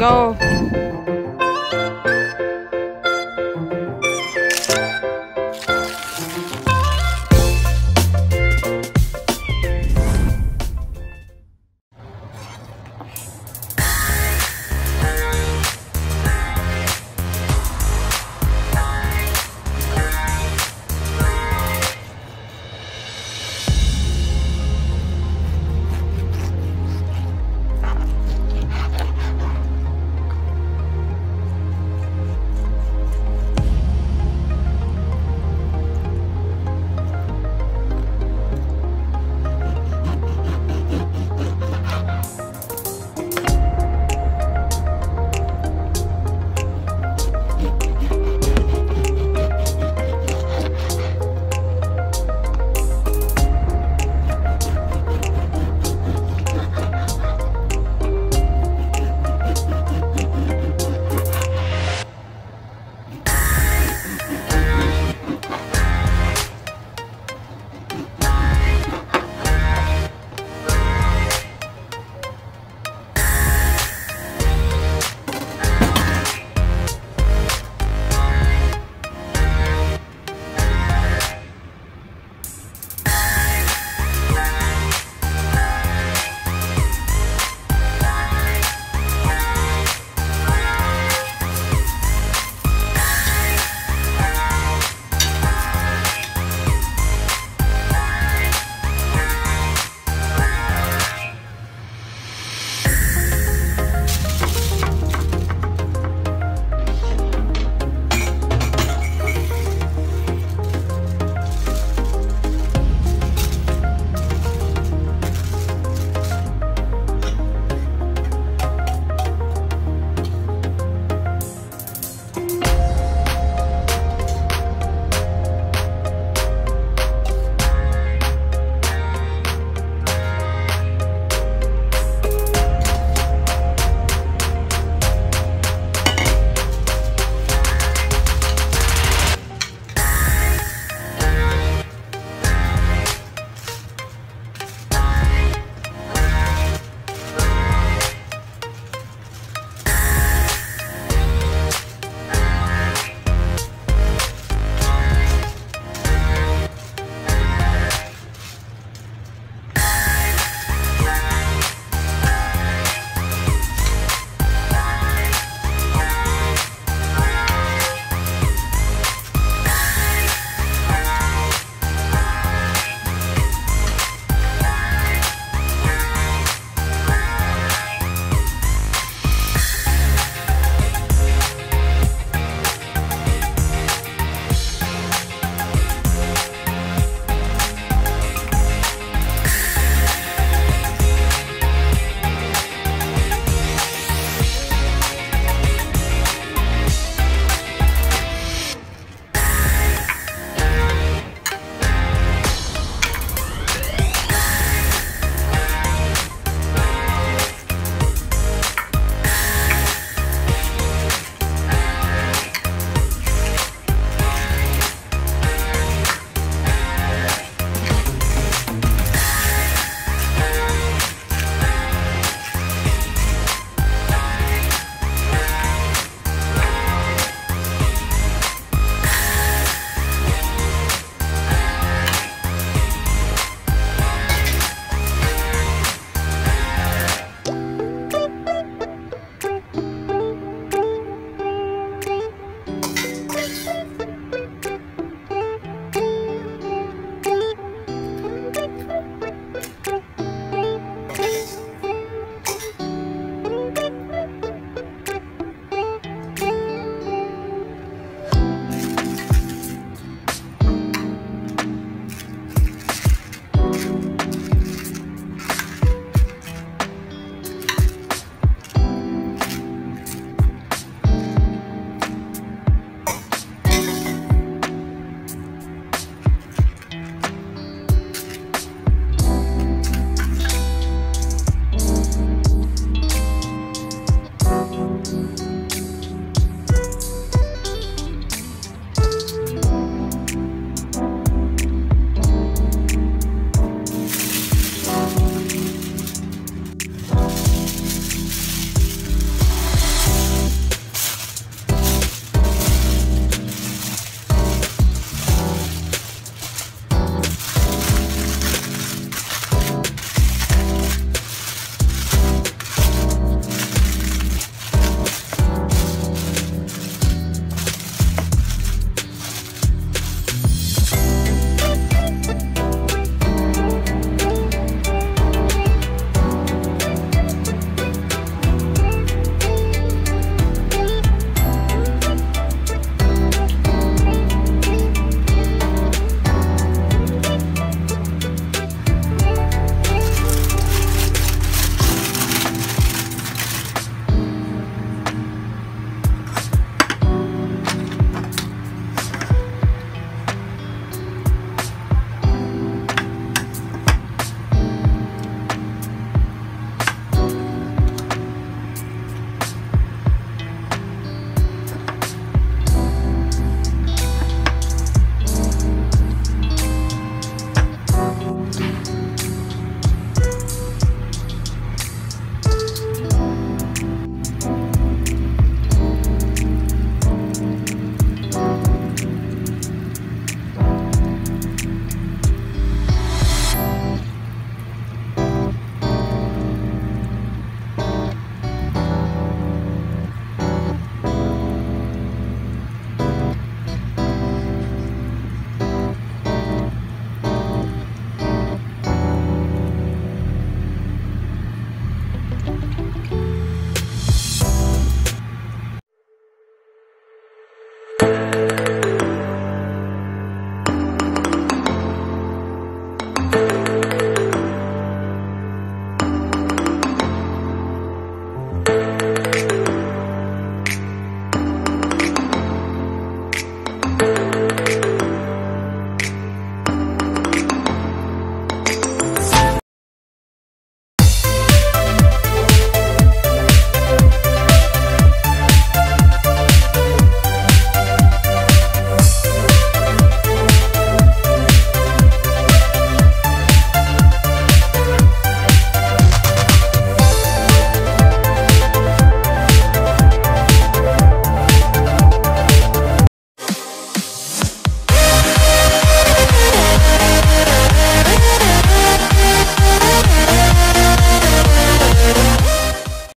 go.